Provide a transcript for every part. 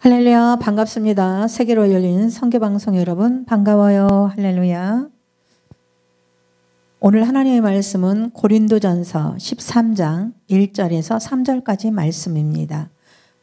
할렐루야 반갑습니다. 세계로 열린 성교방송 여러분 반가워요. 할렐루야. 오늘 하나님의 말씀은 고린도전서 13장 1절에서 3절까지 말씀입니다.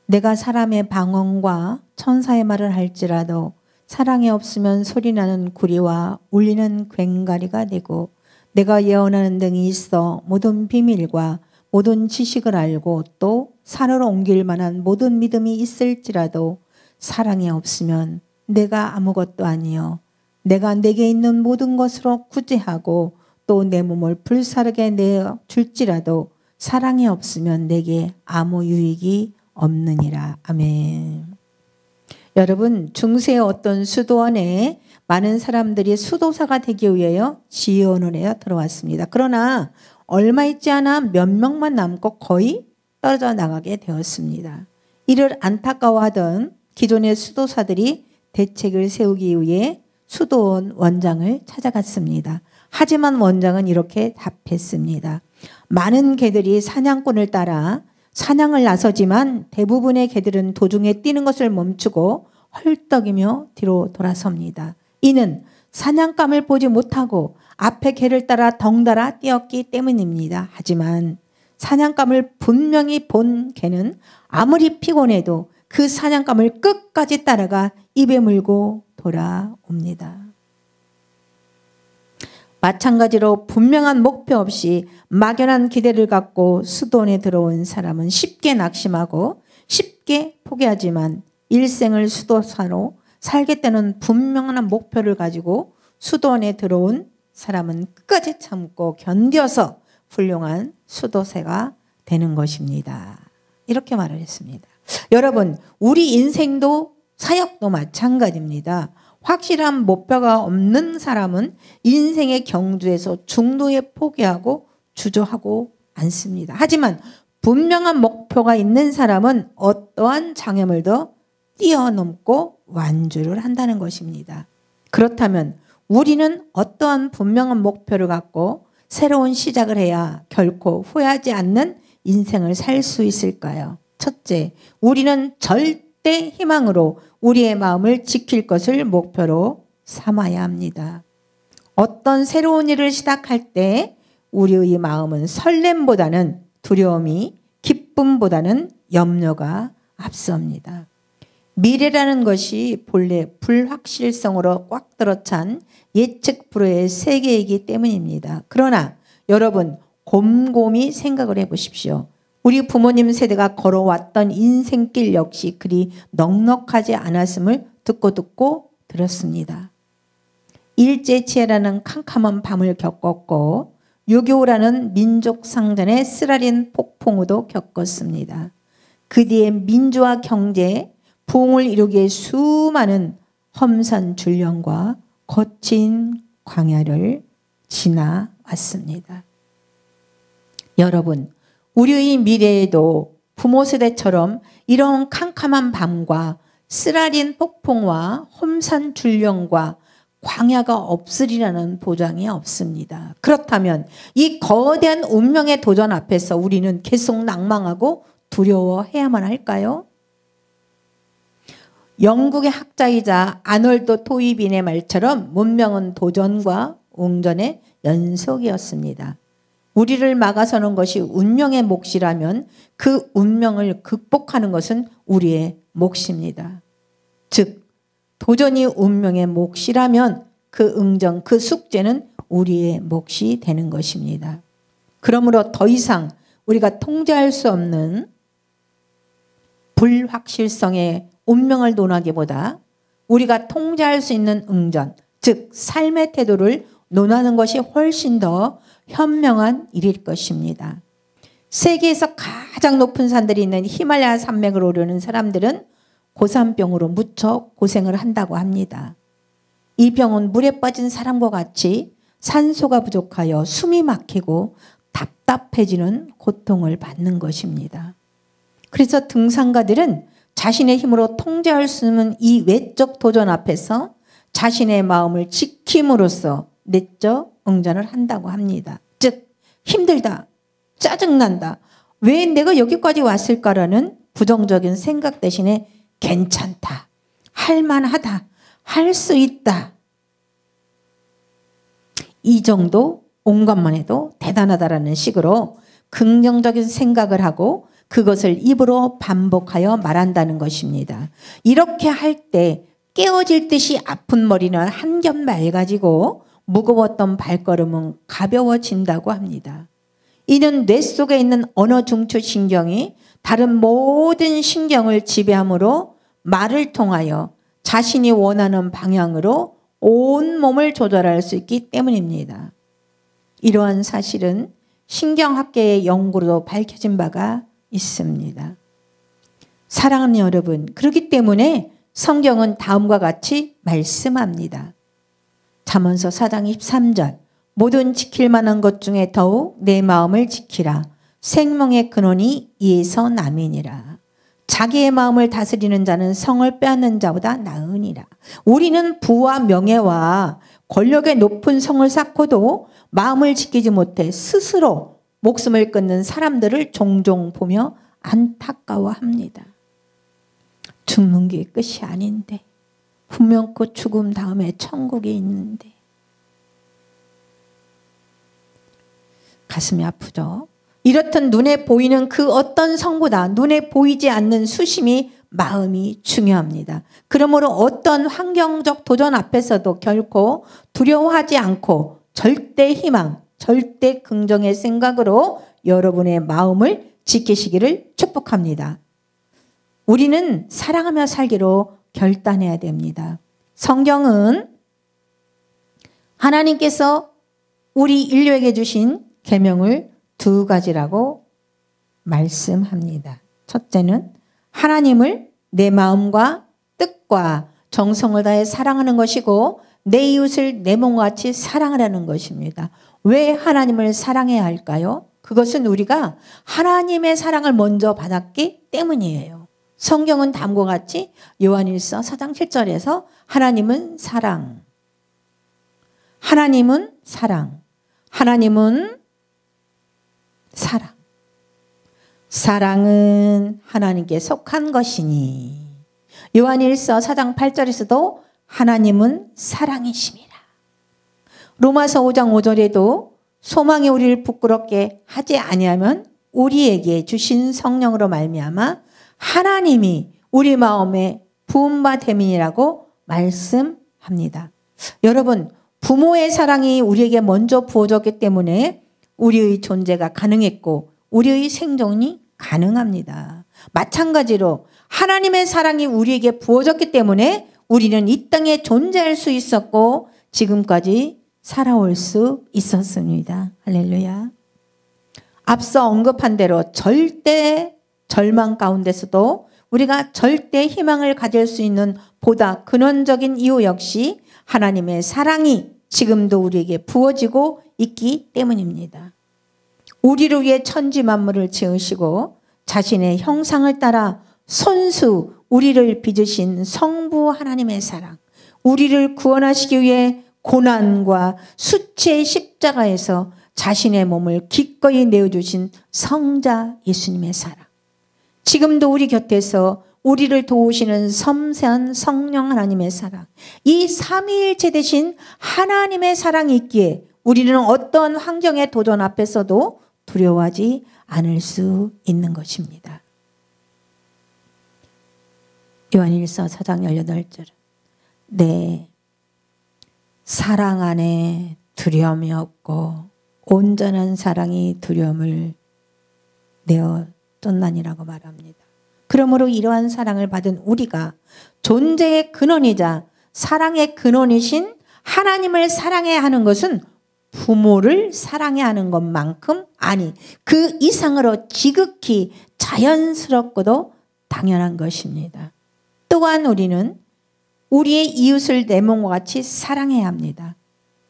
내가 사람의 방언과 천사의 말을 할지라도 사랑이 없으면 소리나는 구리와 울리는 괭가리가 되고 내가 예언하는 등이 있어 모든 비밀과 모든 지식을 알고 또 산으로 옮길 만한 모든 믿음이 있을지라도 사랑이 없으면 내가 아무것도 아니요. 내가 내게 있는 모든 것으로 구제하고 또 내 몸을 불사르게 내어 줄지라도 사랑이 없으면 내게 아무 유익이 없느니라. 아멘. 여러분, 중세의 어떤 수도원에 많은 사람들이 수도사가 되기 위하여 지원을 해 들어왔습니다. 그러나 얼마 있지 않아 몇 명만 남고 거의 떨어져 나가게 되었습니다. 이를 안타까워하던 기존의 수도사들이 대책을 세우기 위해 수도원 원장을 찾아갔습니다. 하지만 원장은 이렇게 답했습니다. 많은 개들이 사냥꾼을 따라 사냥을 나서지만 대부분의 개들은 도중에 뛰는 것을 멈추고 헐떡이며 뒤로 돌아섭니다. 이는 사냥감을 보지 못하고 앞에 개를 따라 덩달아 뛰었기 때문입니다. 하지만 사냥감을 분명히 본 개는 아무리 피곤해도 그 사냥감을 끝까지 따라가 입에 물고 돌아옵니다. 마찬가지로 분명한 목표 없이 막연한 기대를 갖고 수도원에 들어온 사람은 쉽게 낙심하고 쉽게 포기하지만 일생을 수도사로 살겠다는 분명한 목표를 가지고 수도원에 들어온 사람은 끝까지 참고 견뎌서 훌륭한 수도세가 되는 것입니다. 이렇게 말을 했습니다. 여러분, 우리 인생도 사역도 마찬가지입니다. 확실한 목표가 없는 사람은 인생의 경주에서 중도에 포기하고 주저하고 않습니다. 하지만 분명한 목표가 있는 사람은 어떠한 장애물도 뛰어넘고 완주를 한다는 것입니다. 그렇다면 우리는 어떠한 분명한 목표를 갖고 새로운 시작을 해야 결코 후회하지 않는 인생을 살 수 있을까요? 첫째, 우리는 절대 희망으로 우리의 마음을 지킬 것을 목표로 삼아야 합니다. 어떤 새로운 일을 시작할 때 우리의 마음은 설렘보다는 두려움이 기쁨보다는 염려가 앞섭니다. 미래라는 것이 본래 불확실성으로 꽉 들어찬 예측 불허의 세계이기 때문입니다. 그러나 여러분 곰곰이 생각을 해보십시오. 우리 부모님 세대가 걸어왔던 인생길 역시 그리 넉넉하지 않았음을 듣고 듣고 들었습니다. 일제치해라는 캄캄한 밤을 겪었고 6.25라는 민족 상전의 쓰라린 폭풍우도 겪었습니다. 그 뒤에 민주화 경제, 부흥을 이루기에 수많은 험산 줄령과 거친 광야를 지나왔습니다. 여러분, 우리의 미래에도 부모 세대처럼 이런 캄캄한 밤과 쓰라린 폭풍과 험산 줄령과 광야가 없으리라는 보장이 없습니다. 그렇다면 이 거대한 운명의 도전 앞에서 우리는 계속 낭망하고 두려워해야만 할까요? 영국의 학자이자 아놀드 토이빈의 말처럼 문명은 도전과 웅전의 연속이었습니다. 우리를 막아서는 것이 운명의 몫이라면 그 운명을 극복하는 것은 우리의 몫입니다. 즉, 도전이 운명의 몫이라면 그 응정, 그 숙제는 우리의 몫이 되는 것입니다. 그러므로 더 이상 우리가 통제할 수 없는 불확실성의 운명을 논하기보다 우리가 통제할 수 있는 응전, 즉 삶의 태도를 논하는 것이 훨씬 더 현명한 일일 것입니다. 세계에서 가장 높은 산들이 있는 히말라야 산맥을 오르는 사람들은 고산병으로 무척 고생을 한다고 합니다. 이 병은 물에 빠진 사람과 같이 산소가 부족하여 숨이 막히고 답답해지는 고통을 받는 것입니다. 그래서 등산가들은 자신의 힘으로 통제할 수 없는 이 외적 도전 앞에서 자신의 마음을 지킴으로써 내적 응전을 한다고 합니다. 즉 힘들다. 짜증난다. 왜 내가 여기까지 왔을까라는 부정적인 생각 대신에 괜찮다. 할만하다. 할 수 있다. 이 정도 온 것만 해도 대단하다라는 식으로 긍정적인 생각을 하고 그것을 입으로 반복하여 말한다는 것입니다. 이렇게 할 때 깨어질 듯이 아픈 머리는 한 겹 맑아지고 무거웠던 발걸음은 가벼워진다고 합니다. 이는 뇌 속에 있는 언어 중추 신경이 다른 모든 신경을 지배하므로 말을 통하여 자신이 원하는 방향으로 온 몸을 조절할 수 있기 때문입니다. 이러한 사실은 신경학계의 연구로 밝혀진 바가 있습니다. 사랑하는 여러분, 그렇기 때문에 성경은 다음과 같이 말씀합니다. 잠언서 4장 23절 모든 지킬 만한 것 중에 더욱 내 마음을 지키라. 생명의 근원이 이에서 남이니라. 자기의 마음을 다스리는 자는 성을 빼앗는 자보다 나으니라. 우리는 부와 명예와 권력의 높은 성을 쌓고도 마음을 지키지 못해 스스로 목숨을 끊는 사람들을 종종 보며 안타까워합니다. 죽는 게 끝이 아닌데 분명 그 죽음 다음에 천국이 있는데 가슴이 아프죠. 이렇듯 눈에 보이는 그 어떤 성보다 눈에 보이지 않는 수심이 마음이 중요합니다. 그러므로 어떤 환경적 도전 앞에서도 결코 두려워하지 않고 절대 희망, 절대 긍정의 생각으로 여러분의 마음을 지키시기를 축복합니다. 우리는 사랑하며 살기로 결단해야 됩니다. 성경은 하나님께서 우리 인류에게 주신 계명을 두 가지라고 말씀합니다. 첫째는 하나님을 내 마음과 뜻과 정성을 다해 사랑하는 것이고 내 이웃을 내 몸과 같이 사랑하라는 것입니다. 왜 하나님을 사랑해야 할까요? 그것은 우리가 하나님의 사랑을 먼저 받았기 때문이에요. 성경은 다음과 같이 요한일서 4장 7절에서 하나님은 사랑, 하나님은 사랑, 하나님은 사랑. 사랑은 하나님께 속한 것이니. 요한일서 4장 8절에서도 하나님은 사랑이심이라. 로마서 5장 5절에도 소망이 우리를 부끄럽게 하지 아니하면 우리에게 주신 성령으로 말미암아 하나님이 우리 마음에 부음바 대민이라고 말씀합니다. 여러분 부모의 사랑이 우리에게 먼저 부어졌기 때문에 우리의 존재가 가능했고 우리의 생존이 가능합니다. 마찬가지로 하나님의 사랑이 우리에게 부어졌기 때문에 우리는 이 땅에 존재할 수 있었고 지금까지 살아올 수 있었습니다. 할렐루야. 앞서 언급한 대로 절대 절망 가운데서도 우리가 절대 희망을 가질 수 있는 보다 근원적인 이유 역시 하나님의 사랑이 지금도 우리에게 부어지고 있기 때문입니다. 우리를 위해 천지 만물을 지으시고 자신의 형상을 따라 손수 우리를 빚으신 성부 하나님의 사랑, 우리를 구원하시기 위해 고난과 수치의 십자가에서 자신의 몸을 기꺼이 내어주신 성자 예수님의 사랑. 지금도 우리 곁에서 우리를 도우시는 섬세한 성령 하나님의 사랑. 이 삼위일체 대신 하나님의 사랑이 있기에 우리는 어떤 환경의 도전 앞에서도 두려워하지 않을 수 있는 것입니다. 요한일서 4장 18절. 네. 사랑 안에 두려움이 없고 온전한 사랑이 두려움을 내어 쫓나니라고 말합니다. 그러므로 이러한 사랑을 받은 우리가 존재의 근원이자 사랑의 근원이신 하나님을 사랑해야 하는 것은 부모를 사랑해야 하는 것만큼 아니 그 이상으로 지극히 자연스럽고도 당연한 것입니다. 또한 우리는 우리의 이웃을 내 몸과 같이 사랑해야 합니다.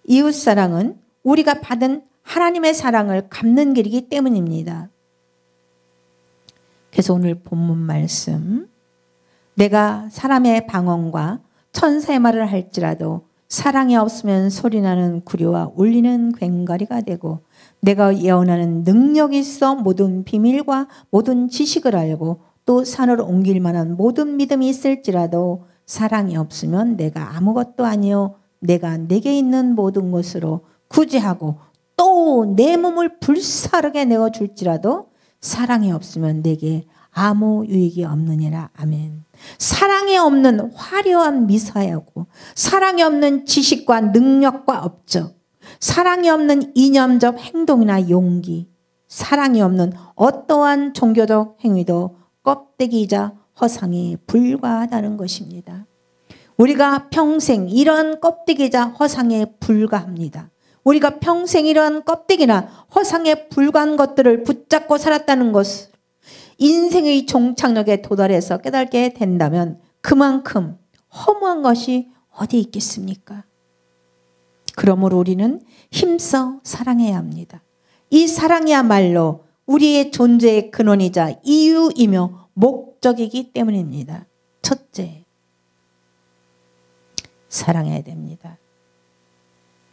이웃 사랑은 우리가 받은 하나님의 사랑을 갚는 길이기 때문입니다. 그래서 오늘 본문 말씀 내가 사람의 방언과 천사의 말을 할지라도 사랑이 없으면 소리나는 구려와 울리는 괭거리가 되고 내가 예언하는 능력이 있어 모든 비밀과 모든 지식을 알고 또 산으로 옮길 만한 모든 믿음이 있을지라도 사랑이 없으면 내가 아무것도 아니요 내가 내게 있는 모든 것으로 구제하고 또 내 몸을 불사르게 내어 줄지라도 사랑이 없으면 내게 아무 유익이 없느니라 아멘. 사랑이 없는 화려한 미사여고 사랑이 없는 지식과 능력과 업적 사랑이 없는 이념적 행동이나 용기 사랑이 없는 어떠한 종교적 행위도 껍데기이자 허상에 불과하다는 것입니다. 우리가 평생 이런 껍데기자 허상에 불과합니다. 우리가 평생 이런 껍데기나 허상에 불과한 것들을 붙잡고 살았다는 것을 인생의 종착역에 도달해서 깨닫게 된다면 그만큼 허무한 것이 어디 있겠습니까? 그러므로 우리는 힘써 사랑해야 합니다. 이 사랑이야말로 우리의 존재의 근원이자 이유이며 목적이기 때문입니다. 첫째, 사랑해야 됩니다.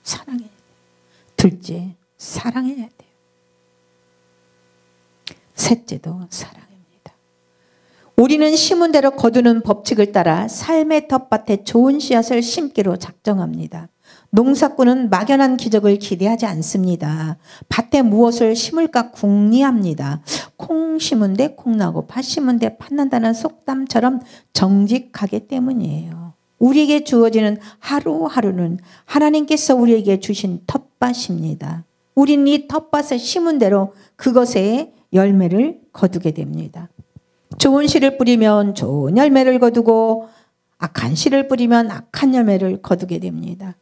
사랑해야 돼요. 둘째, 사랑해야 돼요. 셋째도 사랑입니다. 우리는 심은 대로 거두는 법칙을 따라 삶의 텃밭에 좋은 씨앗을 심기로 작정합니다. 농사꾼은 막연한 기적을 기대하지 않습니다. 밭에 무엇을 심을까 궁리합니다. 콩 심은데 콩 나고 팥 심은데 팥 난다는 속담처럼 정직하기 때문이에요. 우리에게 주어지는 하루하루는 하나님께서 우리에게 주신 텃밭입니다. 우리는 이 텃밭을 심은 대로 그것에 열매를 거두게 됩니다. 좋은 씨를 뿌리면 좋은 열매를 거두고 악한 씨를 뿌리면 악한 열매를 거두게 됩니다.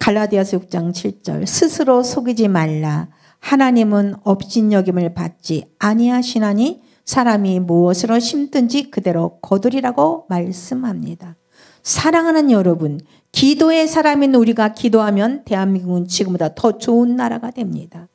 갈라디아서 6장 7절 스스로 속이지 말라 하나님은 업신 여김을 받지 아니하시나니 사람이 무엇으로 심든지 그대로 거두리라고 말씀합니다. 사랑하는 여러분, 기도의 사람인 우리가 기도하면 대한민국은 지금보다 더 좋은 나라가 됩니다.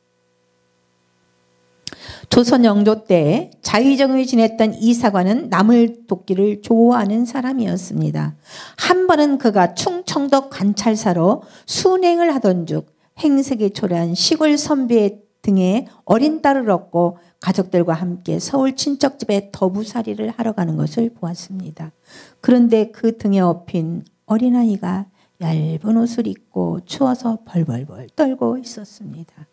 조선 영조 때 자의정을 지냈던 이사관은 나물 돕기를 좋아하는 사람이었습니다. 한 번은 그가 충청도 관찰사로 순행을 하던 중 행색이 초래한 시골 선비 등의 어린 딸을 얻고 가족들과 함께 서울 친척집에 더부살이를 하러 가는 것을 보았습니다. 그런데 그 등에 업힌 어린아이가 얇은 옷을 입고 추워서 벌벌벌 떨고 있었습니다.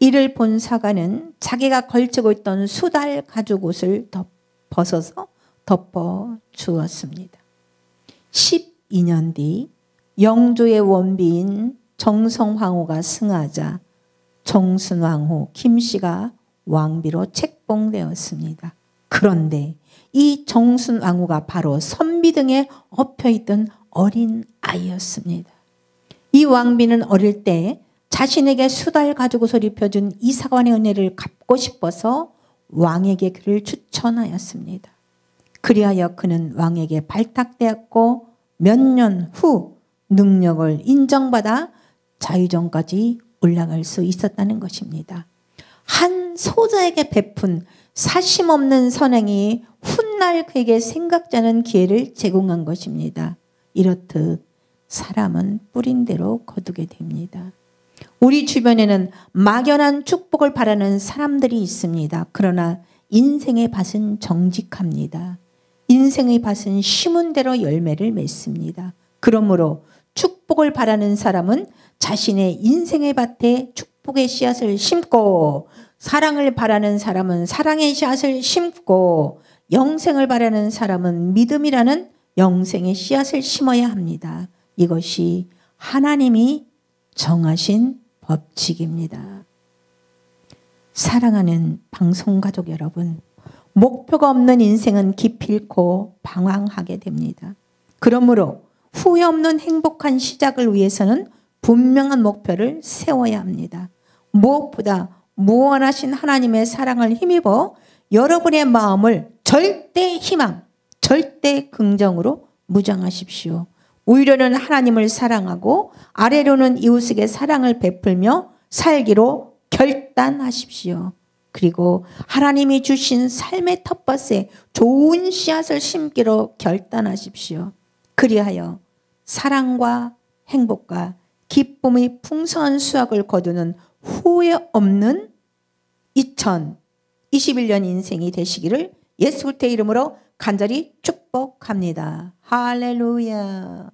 이를 본 사가는 자기가 걸치고 있던 수달 가죽 옷을 덮, 벗어서 덮어 주었습니다. 12년 뒤 영조의 원비인 정성황후가 승하자 정순왕후 김씨가 왕비로 책봉되었습니다. 그런데 이 정순왕후가 바로 선비 등에 엎혀있던 어린 아이였습니다. 이 왕비는 어릴 때 자신에게 수달 가지고서 입혀준 이사관의 은혜를 갚고 싶어서 왕에게 그를 추천하였습니다. 그리하여 그는 왕에게 발탁되었고 몇 년 후 능력을 인정받아 자유정까지 올라갈 수 있었다는 것입니다. 한 소자에게 베푼 사심 없는 선행이 훗날 그에게 생각지 않은 기회를 제공한 것입니다. 이렇듯 사람은 뿌린 대로 거두게 됩니다. 우리 주변에는 막연한 축복을 바라는 사람들이 있습니다. 그러나 인생의 밭은 정직합니다. 인생의 밭은 심은 대로 열매를 맺습니다. 그러므로 축복을 바라는 사람은 자신의 인생의 밭에 축복의 씨앗을 심고 사랑을 바라는 사람은 사랑의 씨앗을 심고 영생을 바라는 사람은 믿음이라는 영생의 씨앗을 심어야 합니다. 이것이 하나님이 정하신 법칙입니다. 사랑하는 방송가족 여러분, 목표가 없는 인생은 기필코 방황하게 됩니다. 그러므로 후회 없는 행복한 시작을 위해서는 분명한 목표를 세워야 합니다. 무엇보다 무한하신 하나님의 사랑을 힘입어 여러분의 마음을 절대 희망, 절대 긍정으로 무장하십시오. 위로는 하나님을 사랑하고 아래로는 이웃에게 사랑을 베풀며 살기로 결단하십시오. 그리고 하나님이 주신 삶의 텃밭에 좋은 씨앗을 심기로 결단하십시오. 그리하여 사랑과 행복과 기쁨의 풍성한 수확을 거두는 후회 없는 21년 인생이 되시기를 예수 그리스도의 이름으로 간절히 축복합니다. 할렐루야.